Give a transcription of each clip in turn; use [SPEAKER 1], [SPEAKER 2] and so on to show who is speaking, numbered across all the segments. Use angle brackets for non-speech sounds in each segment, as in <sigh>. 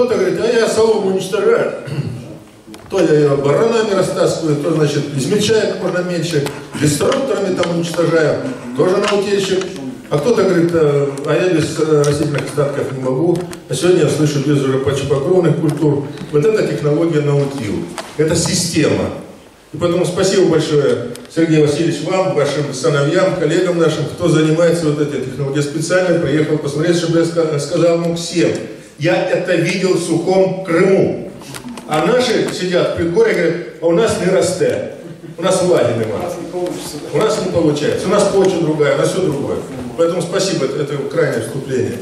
[SPEAKER 1] Кто-то говорит, а я солому уничтожаю. То я ее баранами растаскиваю, то, значит, измельчаю как можно меньше, деструкторами там уничтожаю, тоже наутильщик. А кто-то говорит, «Э, а я без э, растительных остатков не могу. А сегодня я слышу без уже почвопокровных культур. Вот эта технология наутил. Это система. И поэтому спасибо большое, Сергей Васильевич, вам, вашим сыновьям, коллегам нашим, кто занимается вот этой технологией. Я специально приехал посмотреть, чтобы я сказал вам всем. Я это видел в сухом Крыму. А наши сидят в предгорье и говорят, а у нас не росте, у нас влаги нема. У нас не получается, у нас почва другая, у нас все другое. Поэтому спасибо, это крайнее вступление.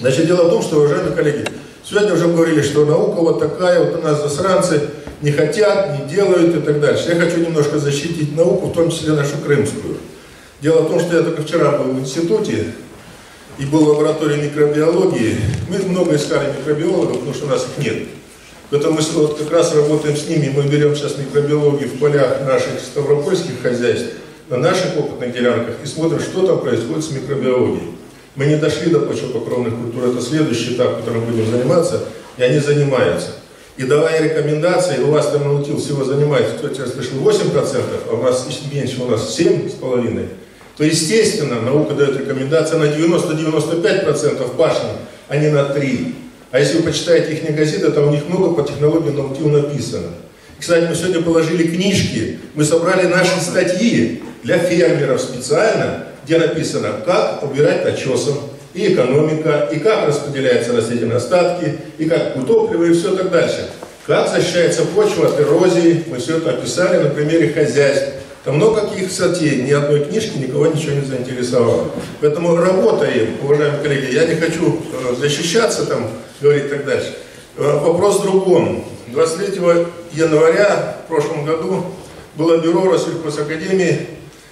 [SPEAKER 1] Значит, дело в том, что, уважаемые коллеги, сегодня уже говорили, что наука вот такая, вот у нас засранцы не хотят, не делают и так дальше. Я хочу немножко защитить науку, в том числе нашу крымскую. Дело в том, что я только вчера был в институте и был в лаборатории микробиологии. Мы много искали микробиологов, потому что у нас их нет. Поэтому мы вот как раз работаем с ними, мы берем сейчас микробиологию в полях наших ставропольских хозяйств, на наших опытных делянках и смотрим, что там происходит с микробиологией. Мы не дошли до почвопокровных культур, это следующий этап, которым будем заниматься, и они занимаются. И давая рекомендации, у вас там наутил всего занимается, кто я слышал, 8%, а у нас меньше, у нас 7,5%, то естественно наука дает рекомендации на 90-95% пашни, а не на 3%. А если вы почитаете их газеты, там у них много по технологии наутил написано. Кстати, мы сегодня положили книжки, мы собрали наши статьи для фермеров специально, где написано, как убирать начесом, и экономика, и как распределяются растительные остатки, и как утопливо, и все так дальше. Как защищается почва от эрозии, мы все это описали на примере хозяйств. Там много каких статей, ни одной книжки никого ничего не заинтересовало. Поэтому работаем, уважаемые коллеги. Я не хочу э, защищаться, там, говорить так дальше. Э, вопрос в другом. 23 января в прошлом году было бюро Россельхозакадемии,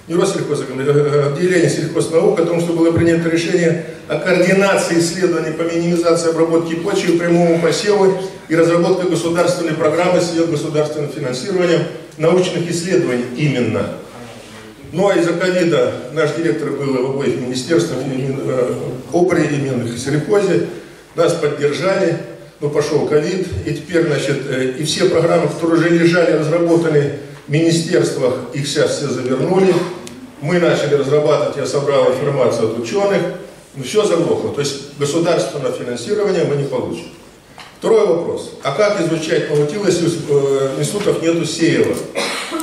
[SPEAKER 1] не Россельхозакадемии, а отделение сельхознаук о том, что было принято решение о координации исследований по минимизации обработки почвы, прямому посеву и разработке государственной программы с ее государственным финансированием научных исследований именно. Ну а из-за ковида наш директор был в обоих министерствах, ОПРе и Минсельхозе, нас поддержали, но пошел ковид, и теперь, значит, э, и все программы, которые уже лежали, разработаны в министерствах, их сейчас все завернули. Мы начали разрабатывать, я собрал информацию от ученых, но все заглохло. То есть государственное финансирование мы не получим. Второй вопрос. А как изучать наутил, если э, институтах нету сеяла?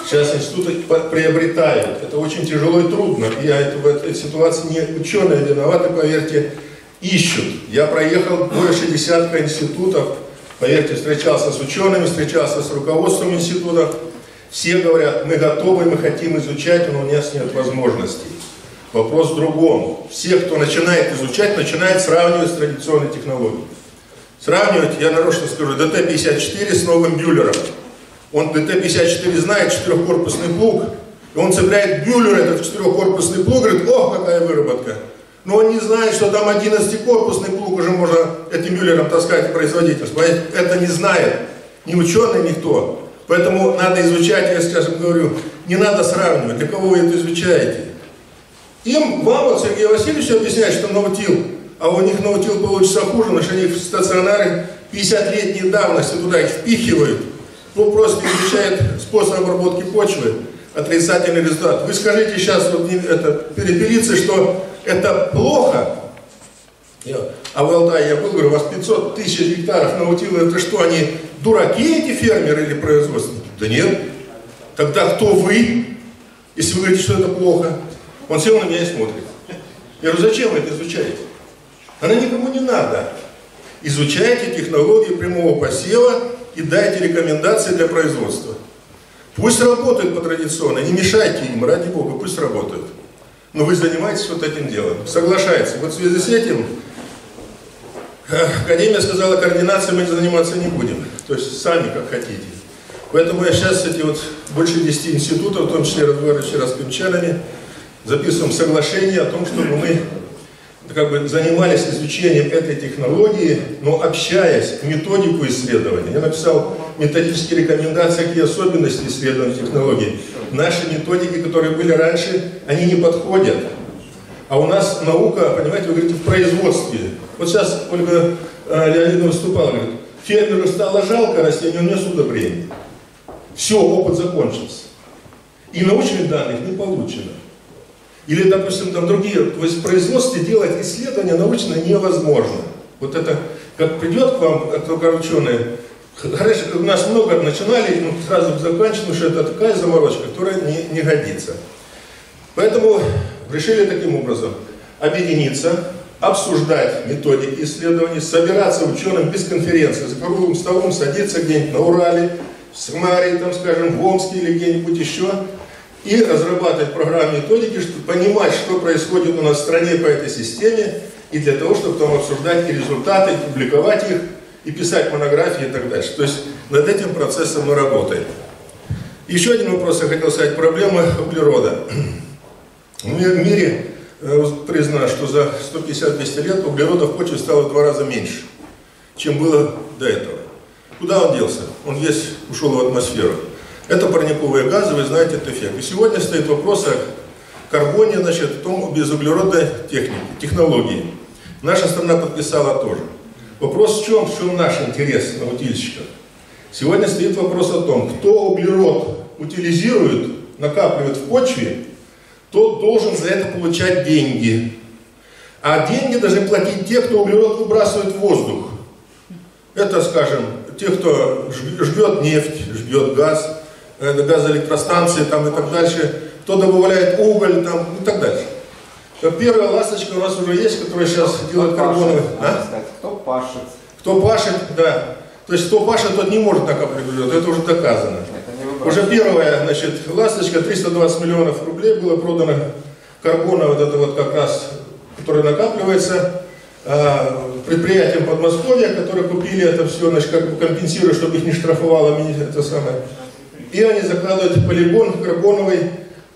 [SPEAKER 1] Сейчас институты приобретают. Это очень тяжело и трудно. Я это, в этой ситуации не ученые виноваты, поверьте, ищут. Я проехал больше десятка институтов, поверьте, встречался с учеными, встречался с руководством институтов. Все говорят, мы готовы, мы хотим изучать, но у нас нет возможностей. Вопрос в другом. Все, кто начинает изучать, начинает сравнивать с традиционной технологией. Сравнивать, я нарочно скажу, ДТ-54 с новым бюллером. Он ДТ-54 знает, четырехкорпусный плуг, и он цепляет бюллер, этот четырехкорпусный плуг, говорит, ох, какая выработка. Но он не знает, что там 11-корпусный плуг уже можно этим бюллером таскать производительность. Это не знает ни ученый, никто. Поэтому надо изучать, я, скажем, говорю, не надо сравнивать, для кого вы это изучаете. Им, вам, вот Сергей Васильевич объясняет, что наутил а у них наутил получится хуже, потому что они в стационары 50-летней давности туда их впихивают, ну просто изучают способ обработки почвы, отрицательный результат. Вы скажите сейчас вот это перепелице, что это плохо, а в Алтае я был, говорю, у вас 500 тысяч гектаров наутила, это что, они дураки эти фермеры или производственники? Да нет. Тогда кто вы, если вы говорите, что это плохо? Он сел на меня и смотрит. Я говорю, зачем вы это изучаете? Она никому не надо. Изучайте технологии прямого посева и дайте рекомендации для производства. Пусть работают по традиционно, не мешайте им, ради Бога, пусть работают. Но вы занимаетесь вот этим делом. Соглашается. Вот в связи с этим Академия сказала, координацией мы заниматься не будем. То есть сами как хотите. Поэтому я сейчас эти вот больше 10 институтов, в том числе разговариваю вчера с записываем соглашение о том, чтобы мы как бы занимались изучением этой технологии, но общаясь методику исследования. Я написал методические рекомендации, какие особенности исследования технологии. Наши методики, которые были раньше, они не подходят. А у нас наука, понимаете, вы говорите, в производстве. Вот сейчас Ольга э, Леонидовна выступала, говорит, фермеру стало жалко растения, он нес удобрения. Все, опыт закончился. И научных данных не получено. Или, допустим, там другие, то есть в производстве делать исследования научно невозможно. Вот это, как придет к вам только ученые, хорошо, у нас много начинали, ну, сразу заканчиваем, что это такая заморочка, которая не, не годится. Поэтому решили таким образом объединиться, обсуждать методики исследований, собираться ученым без конференции, за круглым столом садиться где-нибудь на Урале, в Самаре, там, скажем, в Омске или где-нибудь еще, и разрабатывать программы методики, чтобы понимать, что происходит у нас в стране по этой системе, и для того, чтобы потом обсуждать и результаты, и публиковать их, и писать монографии и так дальше. То есть над этим процессом мы работаем. Еще один вопрос я хотел сказать. Проблема углерода. В мире э, признано, что за 150-200 лет углерода в почве стало в два раза меньше, чем было до этого. Куда он делся? Он весь ушел в атмосферу. Это парниковые газы, вы знаете этот эффект. И сегодня стоит вопрос о карбоне, значит, о том безуглеродной технике, технологии. Наша страна подписала тоже. Вопрос в чем? В чем наш интерес на утильщиков? Сегодня стоит вопрос о том, кто углерод утилизирует, накапливает в почве, тот должен за это получать деньги. А деньги должны платить те, кто углерод выбрасывает в воздух. Это, скажем, те, кто жгет нефть, жгет газ, э, газоэлектростанции там, и так дальше, кто добавляет уголь там, и так дальше. Первая ласточка у нас уже есть, которая сейчас кто делает карбоновый.
[SPEAKER 2] А? Кто пашет?
[SPEAKER 1] Кто пашет, да. То есть кто пашет, тот не может накапливать углерод, это уже доказано. Это уже первая, значит, ласточка, 320 миллионов рублей было продано карбона, вот это вот как раз, который накапливается, а, предприятиям Подмосковья, которые купили это все, значит, как бы компенсируя, чтобы их не штрафовало это самое. И они закладывают полигон карбоновый,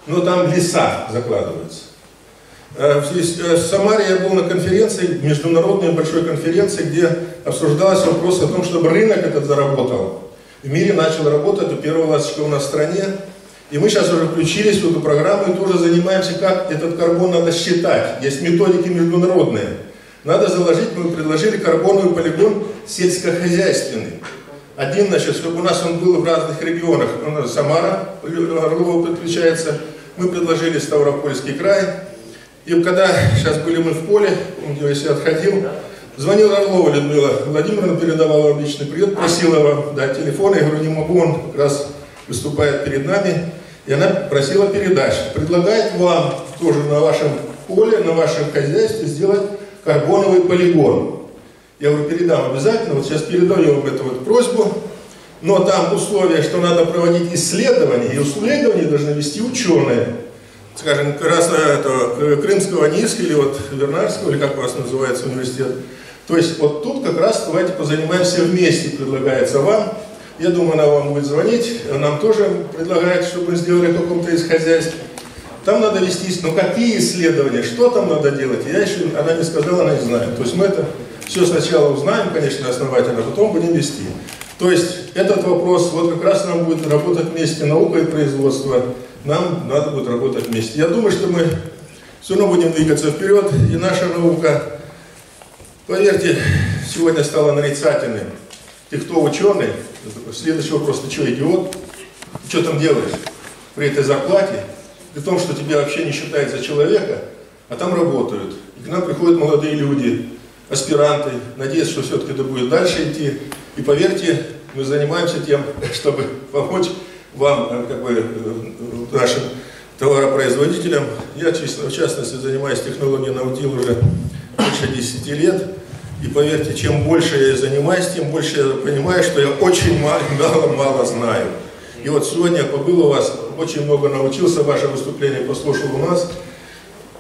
[SPEAKER 1] но там леса закладываются. Э, э, в Самаре я был на конференции, международной большой конференции, где обсуждался вопрос о том, чтобы рынок этот заработал. В мире начал работать, у первого ласточка у нас в стране. И мы сейчас уже включились в эту программу и тоже занимаемся, как этот карбон надо считать. Есть методики международные. Надо заложить, мы предложили карбоновый полигон сельскохозяйственный. Один, значит, чтобы у нас он был в разных регионах. Самара, Орлова подключается. Мы предложили Ставропольский край, и когда сейчас были мы в поле, если я отходил, звонила Орлова Людмила Владимировна, передавала вам личный привет, просила вам дать телефон, я говорю, не могу, он как раз выступает перед нами, и она просила передач. Предлагает вам тоже на вашем поле, на вашем хозяйстве сделать карбоновый полигон. Я говорю, передам обязательно, вот сейчас передаю вам эту вот просьбу, но там условия, что надо проводить исследования, и исследования должны вести ученые скажем, Красно, это, Крымского НИСК или вот Вернарского, или как у вас называется университет. То есть вот тут как раз давайте позанимаемся вместе, предлагается вам. Я думаю, она вам будет звонить, нам тоже предлагает, чтобы мы сделали каком-то из хозяйств. Там надо вестись, но какие исследования, что там надо делать, я еще, она не сказала, она не знает. То есть мы это все сначала узнаем, конечно, основательно, а потом будем вести. То есть этот вопрос, вот как раз нам будет работать вместе наука и производство, нам надо будет работать вместе. Я думаю, что мы все равно будем двигаться вперед, и наша наука, поверьте, сегодня стала нарицательной. Ты кто ученый? Следующий вопрос, ты что, идиот? Ты что там делаешь при этой зарплате? При том, что тебя вообще не считают за человека, а там работают. И к нам приходят молодые люди, аспиранты, надеюсь, что все-таки это будет дальше идти. И поверьте, мы занимаемся тем, <laughs> чтобы помочь вам, э, как бы, э, нашим товаропроизводителям. Я, в частности, занимаюсь технологией наутил уже больше 10 лет. И поверьте, чем больше я занимаюсь, тем больше я понимаю, что я очень мало-мало <laughs> знаю. И вот сегодня я побыл у вас, очень много научился, ваше выступление послушал у нас.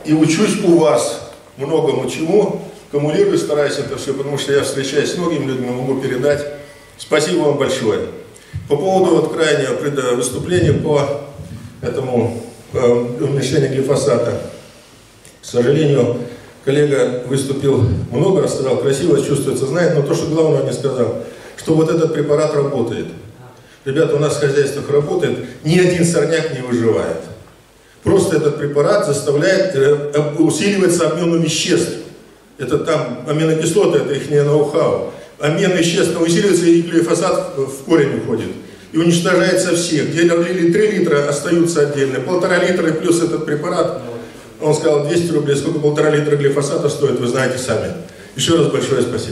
[SPEAKER 1] И учусь у вас многому чему, аккумулирую, стараюсь это все, потому что я встречаюсь с многими людьми, могу передать. Спасибо вам большое. По поводу вот крайнего выступления по этому уменьшению глифосата. К сожалению, коллега выступил много, рассказал красиво, чувствуется, знает, но то, что главное не сказал, что вот этот препарат работает. Ребята, у нас в хозяйствах работает, ни один сорняк не выживает. просто этот препарат заставляет, э, усиливается обмен веществ. Это там аминокислоты, это их ноу-хау. Обмен веществ усиливается, и глифосат в корень уходит. И уничтожается всех. Где лили 3 литра, остаются отдельно. Полтора литра плюс этот препарат. Он сказал 200 рублей. Сколько полтора литра глифосата стоит, вы знаете сами. Еще раз большое спасибо.